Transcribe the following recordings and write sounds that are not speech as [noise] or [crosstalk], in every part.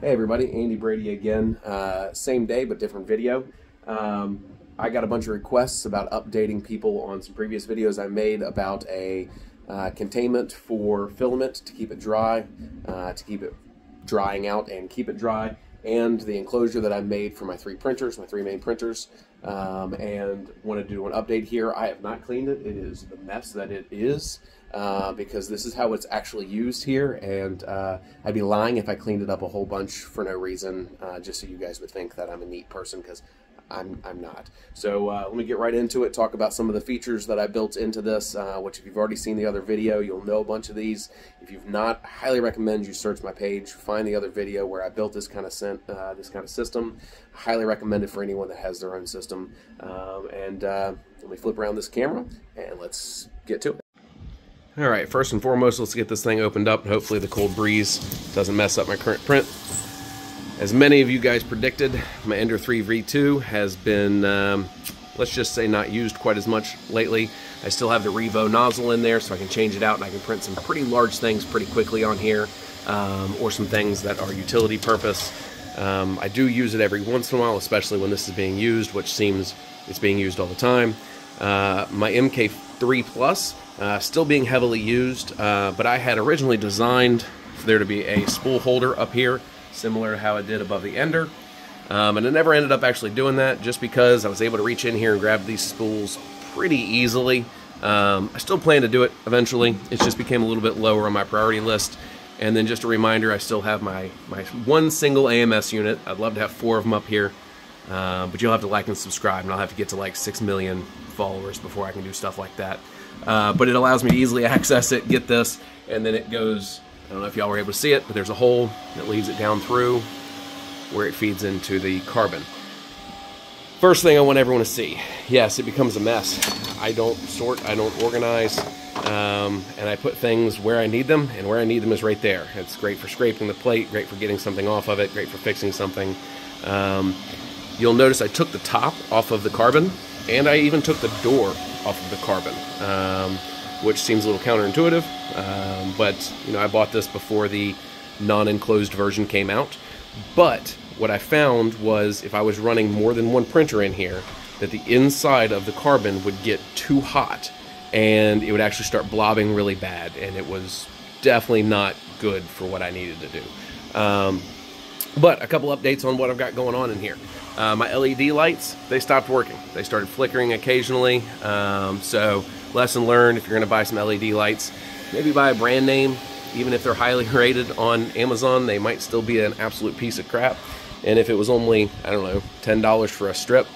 Hey everybody, Andy Brady again. Uh, same day but different video. Um, I got a bunch of requests about updating people on some previous videos I made about a uh, containment for filament to keep it dry, uh, to keep it drying out and keep it dry, and the enclosure that I made for my three printers, my three main printers, um, and wanted to do an update here. I have not cleaned it. It is the mess that it is uh, because this is how it's actually used here, and uh, I'd be lying if I cleaned it up a whole bunch for no reason, uh, just so you guys would think that I'm a neat person because I'm, I'm not. So uh, let me get right into it, talk about some of the features that I built into this, uh, which if you've already seen the other video, you'll know a bunch of these. If you've not, I highly recommend you search my page, find the other video where I built this kind of sent, this kind of system. Highly recommend it for anyone that has their own system. Um, and let me flip around this camera and let's get to it. All right, first and foremost, let's get this thing opened up. And hopefully the cold breeze doesn't mess up my current print. As many of you guys predicted, my Ender 3 V2 has been, um, let's just say, not used quite as much lately. I still have the Revo nozzle in there, so I can change it out and I can print some pretty large things pretty quickly on here, um, or some things that are utility purpose. Um, I do use it every once in a while, especially when this is being used, which seems it's being used all the time. Uh, my MK3 Plus, uh, still being heavily used, uh, but I had originally designed for there to be a spool holder up here similar to how it did above the ender. Um, and I never ended up actually doing that just because I was able to reach in here and grab these spools pretty easily. Um, I still plan to do it eventually. It just became a little bit lower on my priority list. And then just a reminder, I still have my, my one single AMS unit. I'd love to have four of them up here. Uh, but you'll have to like and subscribe, and I'll have to get to like 6 million followers before I can do stuff like that. Uh, but it allows me to easily access it, get this, and then it goes I don't know if y'all were able to see it, but there's a hole that leads it down through where it feeds into the carbon. First thing I want everyone to see, yes, it becomes a mess. I don't sort, I don't organize, um, and I put things where I need them, and where I need them is right there. It's great for scraping the plate, great for getting something off of it, great for fixing something. Um, you'll notice I took the top off of the carbon, and I even took the door off of the carbon. Um, which seems a little counterintuitive. Um, but you know, I bought this before the non-enclosed version came out. But what I found was if I was running more than one printer in here, that the inside of the carbon would get too hot and it would actually start blobbing really bad, and it was definitely not good for what I needed to do. Um, but a couple updates on what I've got going on in here. Uh, my LED lights, they stopped working. They started flickering occasionally. Um, so lesson learned, if you're gonna buy some LED lights, maybe buy a brand name. Even if they're highly [laughs] rated on Amazon, they might still be an absolute piece of crap. And if it was only, I don't know, $10 for a strip,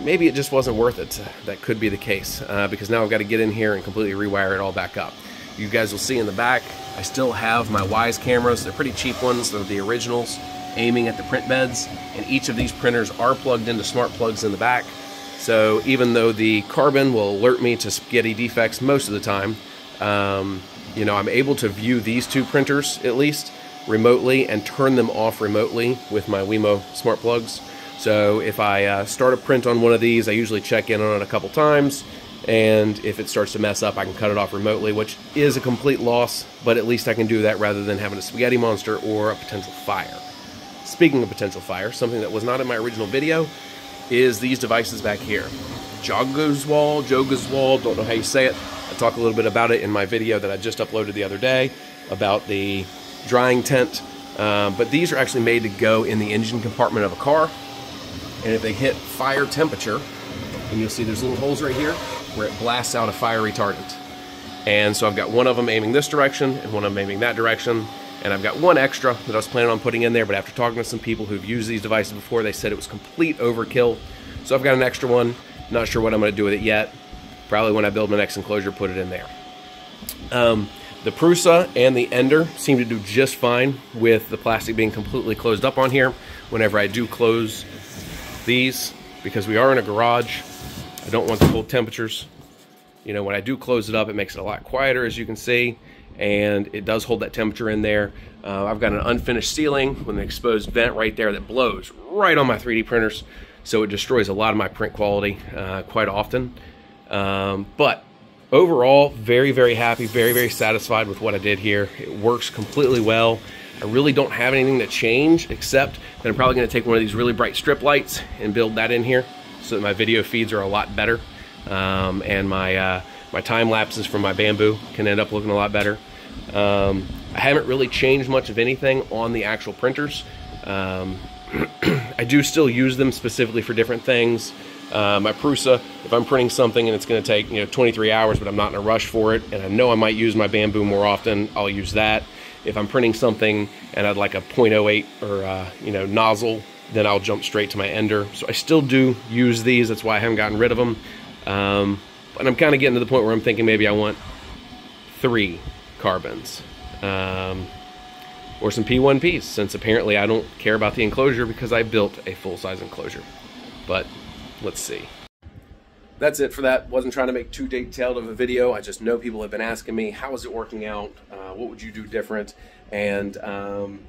maybe it just wasn't worth it. That could be the case uh, because now I've got to get in here and completely rewire it all back up. You guys will see in the back, I still have my Wyze cameras. They're pretty cheap ones. They're the originals aiming at the print beds. And each of these printers are plugged into smart plugs in the back. So even though the carbon will alert me to spaghetti defects most of the time, um, you know, I'm able to view these two printers at least remotely and turn them off remotely with my Wemo smart plugs. So if I uh, start a print on one of these, I usually check in on it a couple times. And if it starts to mess up, I can cut it off remotely, which is a complete loss, but at least I can do that rather than having a spaghetti monster or a potential fire. Speaking of potential fire, something that was not in my original video is these devices back here. Jogoswall, Jogoswall, don't know how you say it. I talk a little bit about it in my video that I just uploaded the other day about the drying tent. Um, but these are actually made to go in the engine compartment of a car. And if they hit fire temperature, and you'll see there's little holes right here where it blasts out a fire retardant. And so I've got one of them aiming this direction and one of them aiming that direction. And I've got one extra that I was planning on putting in there, but after talking to some people who've used these devices before, they said it was complete overkill. So I've got an extra one. Not sure what I'm going to do with it yet. Probably when I build my next enclosure, put it in there. Um, the Prusa and the Ender seem to do just fine with the plastic being completely closed up on here. Whenever I do close these, because we are in a garage, I don't want the cold temperatures. You know, when I do close it up, it makes it a lot quieter, as you can see and it does hold that temperature in there. Uh, I've got an unfinished ceiling with an exposed vent right there that blows right on my 3D printers, so it destroys a lot of my print quality uh, quite often. Um, but overall, very, very happy, very, very satisfied with what I did here. It works completely well. I really don't have anything to change except that I'm probably going to take one of these really bright strip lights and build that in here so that my video feeds are a lot better um, and my uh, my time lapses from my Bambu can end up looking a lot better. Um, I haven't really changed much of anything on the actual printers. Um, [clears throat] I do still use them specifically for different things. Uh, my Prusa, if I'm printing something and it's going to take you know 23 hours, but I'm not in a rush for it, and I know I might use my Bambu more often, I'll use that. If I'm printing something and I'd like a 0.08 or uh, you know nozzle, then I'll jump straight to my ender. So I still do use these. That's why I haven't gotten rid of them. Um, and I'm kind of getting to the point where I'm thinking maybe I want three carbons. Um, or some P1Ps, since apparently I don't care about the enclosure because I built a full-size enclosure. But let's see. That's it for that. Wasn't trying to make too detailed of a video. I just know people have been asking me, how is it working out? Uh, what would you do different? And um,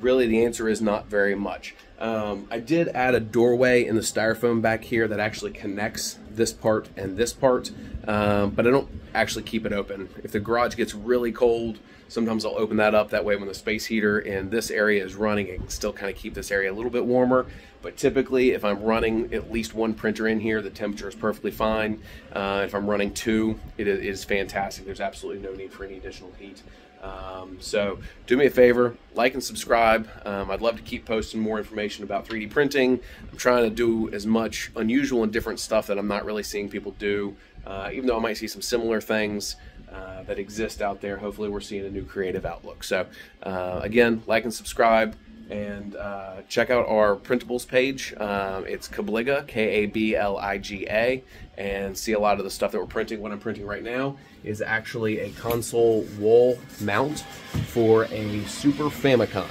really the answer is not very much. Um, I did add a doorway in the styrofoam back here that actually connects this part and this part, um, but I don't actually keep it open. If the garage gets really cold, sometimes I'll open that up. That way when the space heater in this area is running, it can still kind of keep this area a little bit warmer. But typically, if I'm running at least one printer in here, the temperature is perfectly fine. Uh, if I'm running two, it is fantastic. There's absolutely no need for any additional heat. Um, so do me a favor, like and subscribe. Um, I'd love to keep posting more information about 3D printing. I'm trying to do as much unusual and different stuff that I'm not really seeing people do, uh, even though I might see some similar things. Uh, that exist out there. Hopefully, we're seeing a new creative outlook. So, uh, again, like and subscribe and uh, check out our printables page. Um, it's Kabliga, K A B L I G A, and see a lot of the stuff that we're printing. What I'm printing right now is actually a console wall mount for a Super Famicom.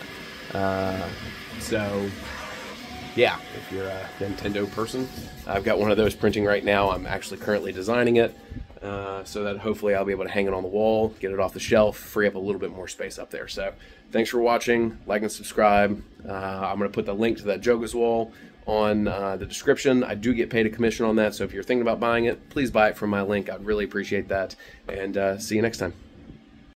Uh, so, yeah, if you're a Nintendo person, I've got one of those printing right now. I'm actually currently designing it. Uh, so that hopefully I'll be able to hang it on the wall, get it off the shelf, free up a little bit more space up there. So thanks for watching, like and subscribe. Uh, I'm going to put the link to that Jogoswall on uh, the description. I do get paid a commission on that, so if you're thinking about buying it, please buy it from my link. I'd really appreciate that. And uh, see you next time.